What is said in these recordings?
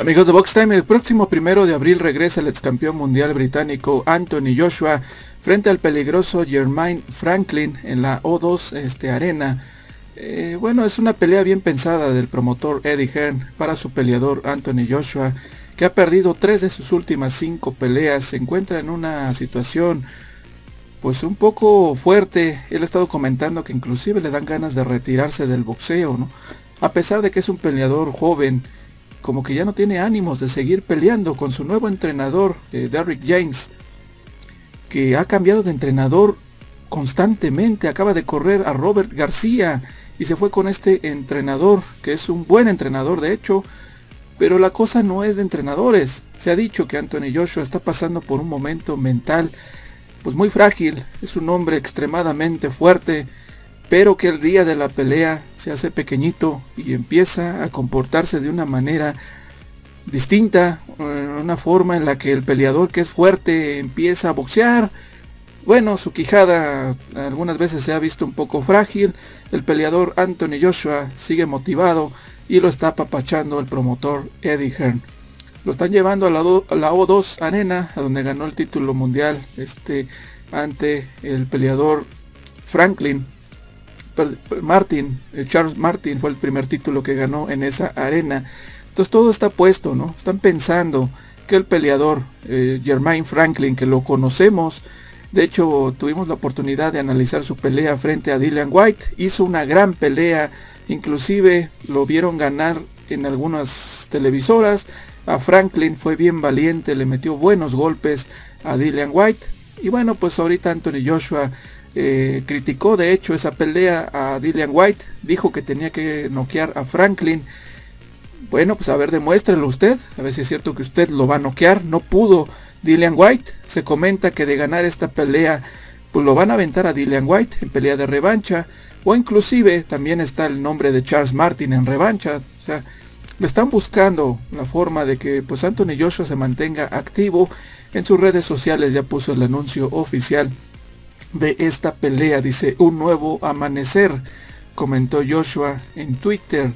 Amigos de Box Time, el próximo primero de abril regresa el ex campeón mundial británico Anthony Joshua frente al peligroso Jermaine Franklin en la O2 este, Arena. Eh, bueno, es una pelea bien pensada del promotor Eddie Hearn para su peleador Anthony Joshua, que ha perdido tres de sus últimas cinco peleas. Se encuentra en una situación pues un poco fuerte. Él ha estado comentando que inclusive le dan ganas de retirarse del boxeo, ¿no? A pesar de que es un peleador joven como que ya no tiene ánimos de seguir peleando con su nuevo entrenador, eh, Derrick James, que ha cambiado de entrenador constantemente, acaba de correr a Robert García y se fue con este entrenador, que es un buen entrenador de hecho, pero la cosa no es de entrenadores. Se ha dicho que Anthony Joshua está pasando por un momento mental pues muy frágil, es un hombre extremadamente fuerte, pero que el día de la pelea se hace pequeñito y empieza a comportarse de una manera distinta, eh, una forma en la que el peleador que es fuerte empieza a boxear. Bueno, su quijada algunas veces se ha visto un poco frágil. El peleador Anthony Joshua sigue motivado y lo está apapachando el promotor Eddie Hearn. Lo están llevando a la, a la O2 Arena, a donde ganó el título mundial este, ante el peleador Franklin Martin, eh, Charles Martin fue el primer título que ganó en esa arena. Entonces todo está puesto, ¿no? Están pensando que el peleador eh, Jermaine Franklin, que lo conocemos, de hecho tuvimos la oportunidad de analizar su pelea frente a Dylan White, hizo una gran pelea, inclusive lo vieron ganar en algunas televisoras. A Franklin fue bien valiente, le metió buenos golpes a Dylan White. Y bueno, pues ahorita Anthony Joshua eh, criticó de hecho esa pelea a Dillian White, dijo que tenía que noquear a Franklin. Bueno, pues a ver, demuéstrelo usted, a ver si es cierto que usted lo va a noquear. No pudo Dillian White. Se comenta que de ganar esta pelea, pues lo van a aventar a Dillian White en pelea de revancha. O inclusive también está el nombre de Charles Martin en revancha. O sea, le están buscando la forma de que pues Anthony Joshua se mantenga activo. En sus redes sociales ya puso el anuncio oficial de esta pelea. Dice, un nuevo amanecer, comentó Joshua en Twitter,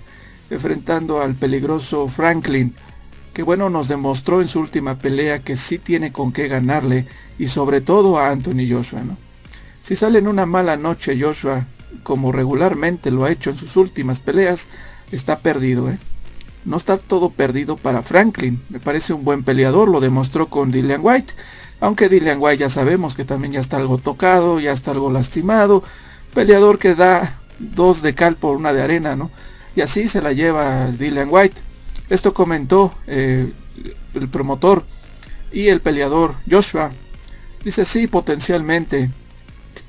enfrentando al peligroso Franklin, que bueno, nos demostró en su última pelea que sí tiene con qué ganarle, y sobre todo a Anthony Joshua, ¿no? Si sale en una mala noche Joshua, como regularmente lo ha hecho en sus últimas peleas, está perdido, ¿eh? No está todo perdido para Franklin. Me parece un buen peleador, lo demostró con Dillian White. Aunque Dillian White ya sabemos que también ya está algo tocado, ya está algo lastimado. Peleador que da dos de cal por una de arena, ¿no? Y así se la lleva Dillian White. Esto comentó eh, el promotor y el peleador Joshua. Dice, sí, potencialmente.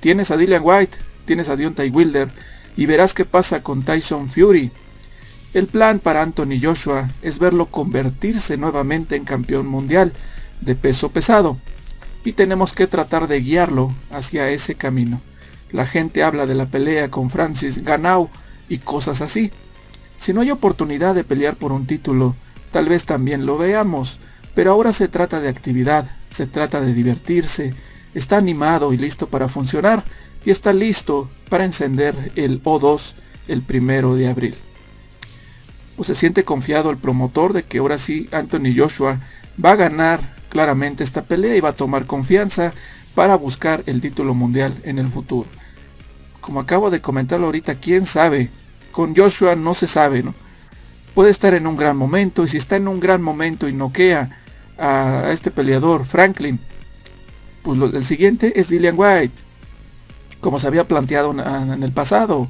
Tienes a Dillian White, tienes a Deontay Wilder y verás qué pasa con Tyson Fury. El plan para Anthony Joshua es verlo convertirse nuevamente en campeón mundial de peso pesado y tenemos que tratar de guiarlo hacia ese camino. La gente habla de la pelea con Francis Ganau y cosas así. Si no hay oportunidad de pelear por un título, tal vez también lo veamos, pero ahora se trata de actividad, se trata de divertirse, está animado y listo para funcionar y está listo para encender el O2 el primero de abril. Pues se siente confiado el promotor de que ahora sí Anthony Joshua va a ganar claramente esta pelea va a tomar confianza para buscar el título mundial en el futuro. Como acabo de comentarlo ahorita, quién sabe. Con Joshua no se sabe, ¿no? Puede estar en un gran momento y si está en un gran momento y noquea a este peleador, Franklin, pues el siguiente es Dillian White. Como se había planteado en, el pasado.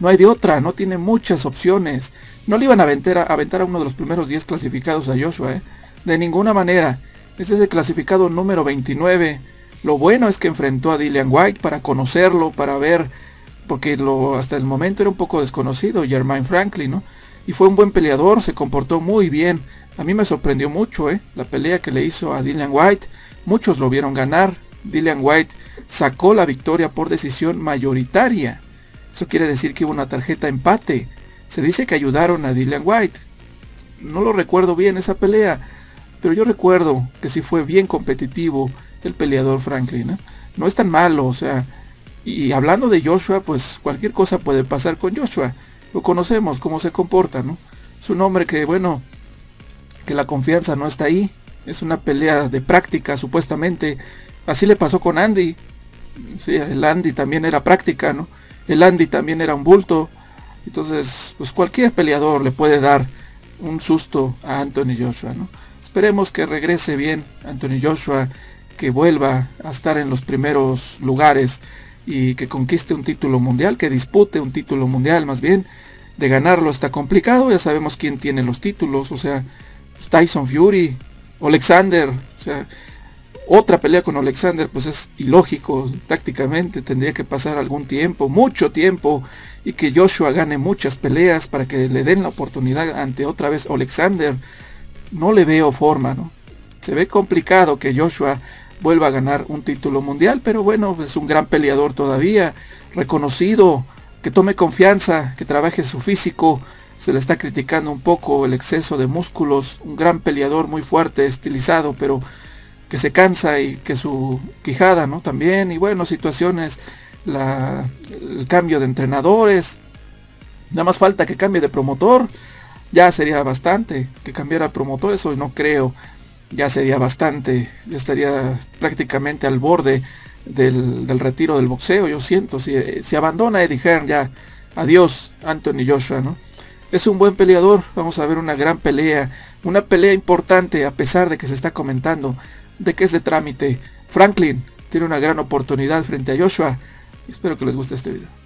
No hay de otra, no tiene muchas opciones. No le iban a aventar a, aventar a uno de los primeros 10 clasificados a Joshua, ¿eh? De ninguna manera. Ese es el clasificado número 29. Lo bueno es que enfrentó a Dillian White para conocerlo, para ver, porque lo, hasta el momento era un poco desconocido, Jermaine Franklin, ¿no? Y fue un buen peleador, se comportó muy bien. A mí me sorprendió mucho, ¿eh? La pelea que le hizo a Dillian White. Muchos lo vieron ganar. Dillian White sacó la victoria por decisión mayoritaria. Eso quiere decir que hubo una tarjeta empate. Se dice que ayudaron a Dillian White. No lo recuerdo bien esa pelea pero yo recuerdo que sí fue bien competitivo el peleador Franklin. ¿eh? No es tan malo, o sea, y hablando de Joshua, pues cualquier cosa puede pasar con Joshua. Lo conocemos, cómo se comporta, ¿no? Es un hombre que, bueno, que la confianza no está ahí. Es una pelea de práctica, supuestamente. Así le pasó con Andy. Sí, el Andy también era práctica, ¿no? El Andy también era un bulto. Entonces, pues cualquier peleador le puede dar un susto a Anthony Joshua, ¿no? Esperemos que regrese bien Anthony Joshua, que vuelva a estar en los primeros lugares y que conquiste un título mundial, que dispute un título mundial más bien. De ganarlo está complicado, ya sabemos quién tiene los títulos, o sea, pues, Tyson Fury, Alexander, o sea, otra pelea con Alexander pues es ilógico prácticamente, tendría que pasar algún tiempo, mucho tiempo, y que Joshua gane muchas peleas para que le den la oportunidad ante otra vez Alexander. No le veo forma, ¿no? Se ve complicado que Joshua vuelva a ganar un título mundial, pero bueno, es un gran peleador todavía, reconocido, que tome confianza, que trabaje su físico, se le está criticando un poco el exceso de músculos, un gran peleador muy fuerte, estilizado, pero que se cansa y que su quijada, ¿no? También, y bueno, situaciones, la, el cambio de entrenadores, nada más falta que cambie de promotor, ya sería bastante, que cambiara el promotor, eso no creo, ya sería bastante, ya estaría prácticamente al borde del, retiro del boxeo, yo siento, si, si abandona Eddie Hearn ya, adiós Anthony Joshua, ¿no? Es un buen peleador, vamos a ver una gran pelea, una pelea importante a pesar de que se está comentando de que es de trámite. Franklin tiene una gran oportunidad frente a Joshua. Espero que les guste este video.